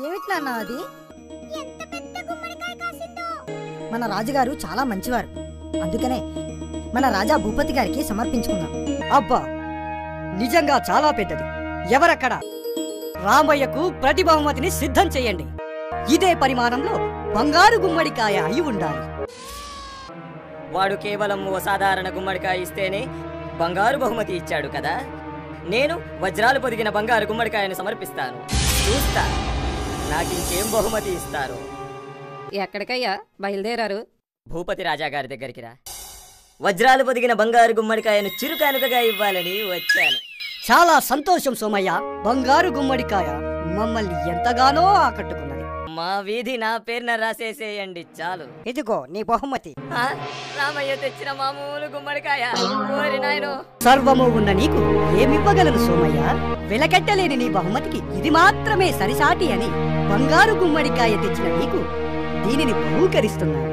నాన్న అది? మన రాజుగారు చాలా మంచివారు. అందుకనే మన రాజా భూపతి గారికి సమర్పించుకుందాం. అబ్బా! నిజంగా చాలా పెద్దది. ఎవరక్కడ? రామయ్యకు ప్రతి బహుమతిని సిద్ధం చేయండి. ఇదే పరిమాణంలో బంగారు గుమ్మడికాయ అయి ఉండాలి. వాడు కేవలం ఓ సాధారణ గుమ్మడికాయ ఇస్తేనే బంగారు బహుమతి ఇచ్చాడు కదా. నేను వజ్రాలు పొదిగిన బంగారు గుమ్మడికాయను సమర్పిస్తాను. చూస్తా. నాకింకేం బహుమతి ఇస్తారు? ఎక్కడికయ్యా? బయలుదేరారు. భూపతి రాజా గారి దగ్గరికి రా. వజ్రాలు పొదిగిన బంగారు గుమ్మడికాయను చిరుకానుకగా ఇవ్వాలని వచ్చాను. చాలా సంతోషం సోమయ్య. బంగారు గుమ్మడికాయ మమ్మల్ని ఎంతగానో ఆకట్టుకున్నది. మా వీధి నా పేరున రాసేసేయండి చాలు. ఇదిగో నీ బహుమతి. ఆ, రామయ్య తెచ్చిన మామూలు గుమ్మడికాయ. ఓరి నాయనో. సర్వము ఉన్న నీకు ఏమివ్వగలను సోమయ్య? వెలకెట్టలేని నీ బహుమతికి ఇది మాత్రమే సరిసాటి అని బంగారు గుమ్మడికాయ తెచ్చిన నీకు దీనిని బహూకరిస్తున్నాను